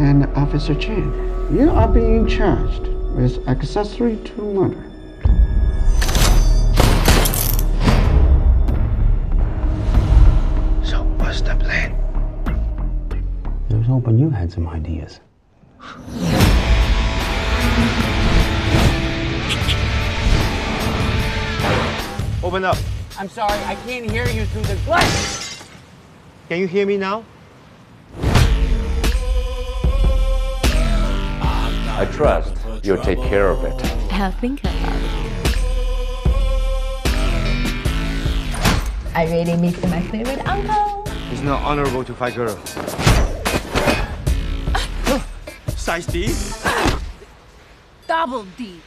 And Officer Chen, you are being charged with accessory to murder. So, what's the plan? I was hoping you had some ideas. Open up. I'm sorry, I can't hear you through the glass. Can you hear me now? I trust you'll take care of it. I'll think about it. I really miss my favorite uncle. It's not honorable to fight girls. Size D? Double D.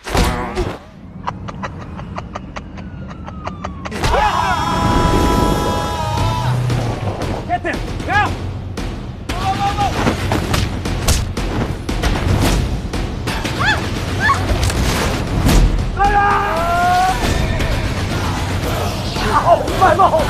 快往后